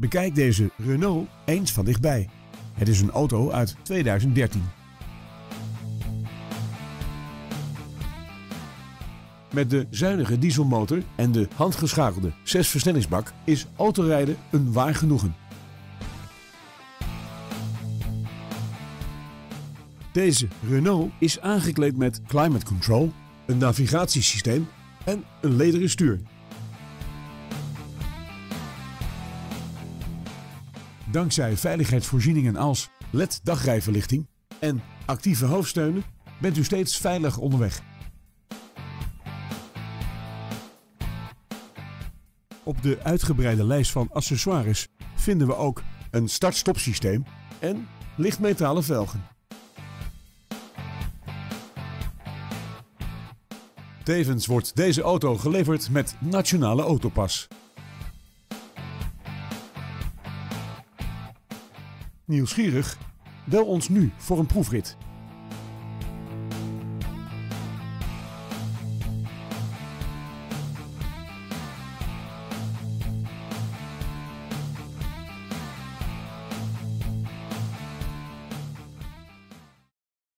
Bekijk deze Renault eens van dichtbij. Het is een auto uit 2013. Met de zuinige dieselmotor en de handgeschakelde 6-versnellingsbak is autorijden een waar genoegen. Deze Renault is aangekleed met climate control, een navigatiesysteem en een lederen stuur. Dankzij veiligheidsvoorzieningen als LED dagrijverlichting en actieve hoofdsteunen bent u steeds veilig onderweg. Op de uitgebreide lijst van accessoires vinden we ook een start-stop systeem en lichtmetalen velgen. Tevens wordt deze auto geleverd met nationale autopas. Nieuwsgierig? Bel ons nu voor een proefrit